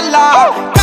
Allah.